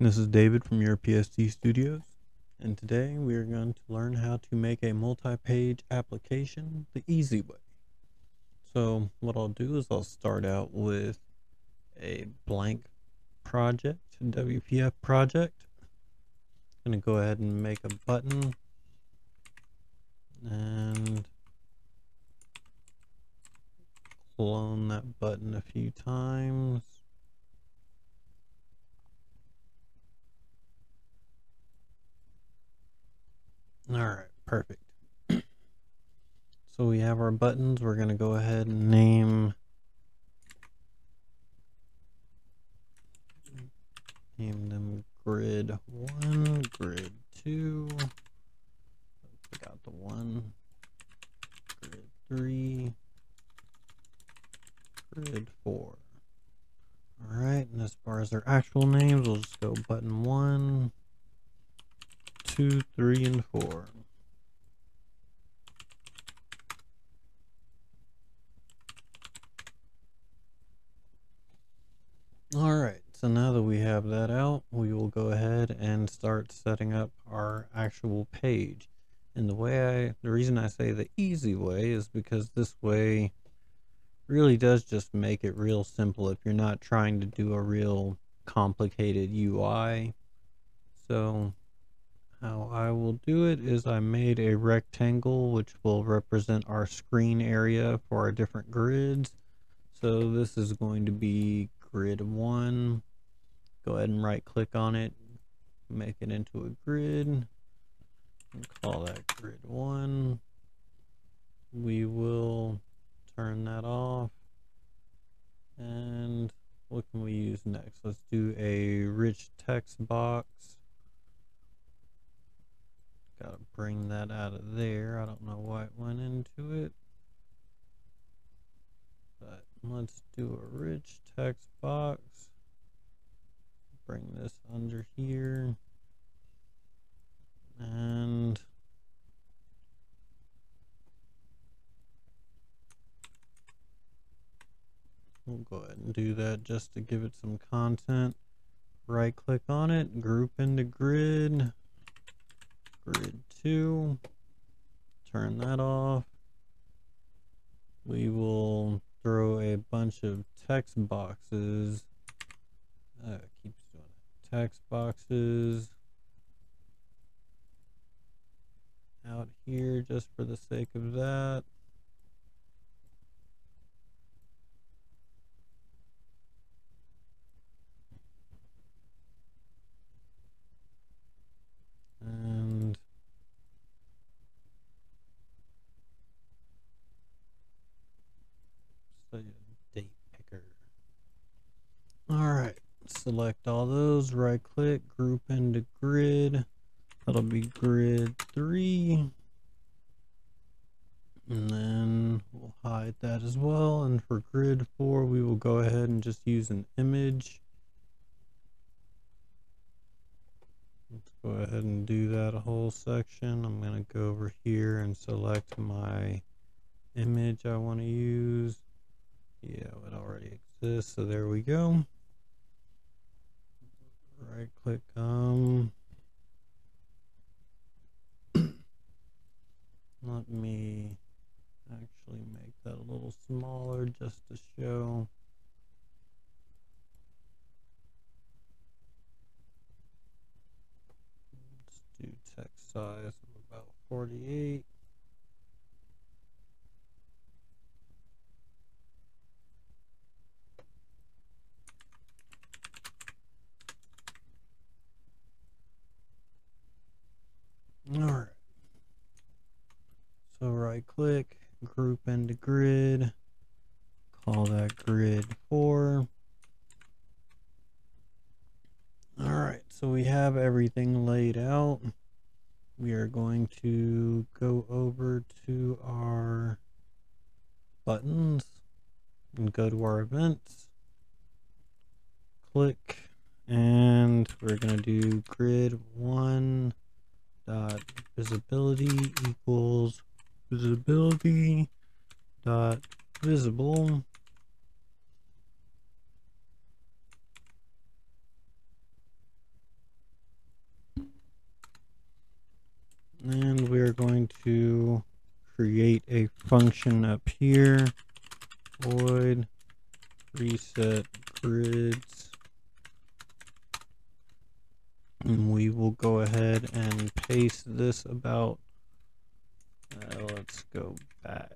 This is David from YourPST Studios, and today we are going to learn how to make a multi-page application the easy way. So what I'll do is I'll start out with a blank project, WPF project. I'm going to go ahead and make a button and clone that button a few times. All right, perfect. so we have our buttons. We're going to go ahead and name name them grid 1, grid 2. Forgot the 1. Grid 3. Grid 4. Alright, and as far as their actual names, we'll just go button 1, two, three, and four. Alright, so now that we have that out, we will go ahead and start setting up our actual page. And the way I, the reason I say the easy way is because this way really does just make it real simple if you're not trying to do a real complicated UI. So how I will do it is I made a rectangle which will represent our screen area for our different grids. So this is going to be grid one. Go ahead and right click on it, make it into a grid, and call that grid one. We will turn that off. And what can we use next? Let's do a rich text box. Gotta bring that out of there. I don't know why it went into it. But let's do a rich text box. Bring this under here. And we'll go ahead and do that just to give it some content. Right click on it, group into grid grid 2 turn that off. We will throw a bunch of text boxes. Uh, keeps doing it. text boxes. Out here just for the sake of that date picker. All right, select all those, right click, group into grid. That'll be grid three. And then we'll hide that as well. And for grid four, we will go ahead and just use an image. Let's go ahead and do that whole section. I'm going to go over here and select my image I want to use. Yeah, it already exists, so there we go. Click, um, let me actually make that a little smaller just to show. Let's do text size of about 48. Alright. So right click, group into grid, call that grid 4. Alright, so we have everything laid out. We are going to go over to our buttons and go to our events. Click and we're going to do grid 1 dot visibility equals visibility dot visible and we're going to create a function up here void reset grids. And we will go ahead and paste this about uh, let's go back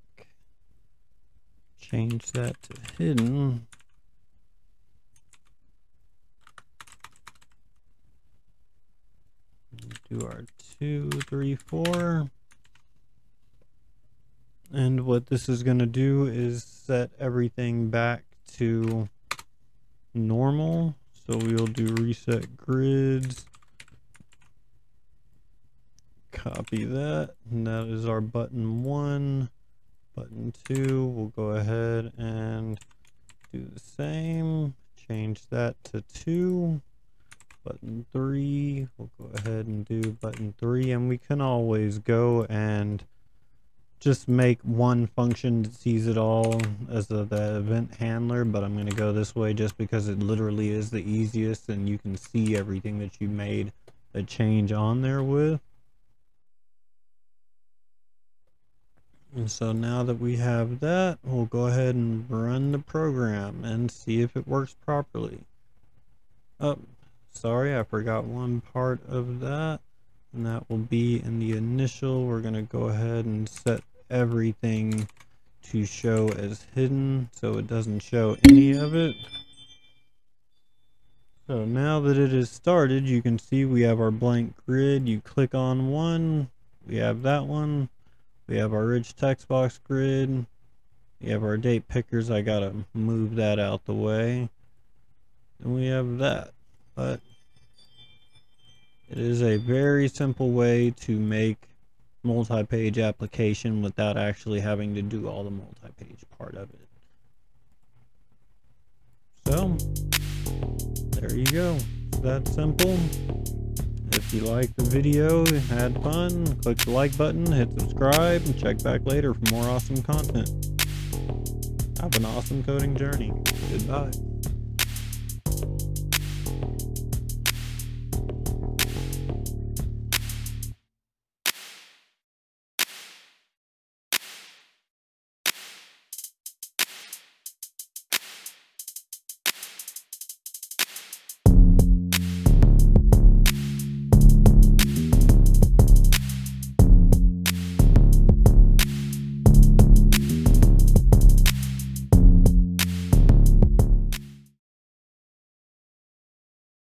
change that to hidden do our two three four and what this is going to do is set everything back to normal. So we'll do reset grids. Copy that. And that is our button one. Button two, we'll go ahead and do the same. Change that to two. Button three, we'll go ahead and do button three. And we can always go and just make one function that sees it all as the, the event handler, but I'm going to go this way just because it literally is the easiest and you can see everything that you made a change on there with. And so now that we have that, we'll go ahead and run the program and see if it works properly. Oh, sorry, I forgot one part of that. And that will be in the initial. We're going to go ahead and set everything to show as hidden so it doesn't show any of it. So now that it is started, you can see we have our blank grid. You click on one, we have that one. We have our rich text box grid. We have our date pickers. I gotta move that out the way. And we have that. But it is a very simple way to make multi-page application without actually having to do all the multi-page part of it. So, there you go. That simple. If you liked the video, had fun, click the like button, hit subscribe, and check back later for more awesome content. Have an awesome coding journey. Goodbye.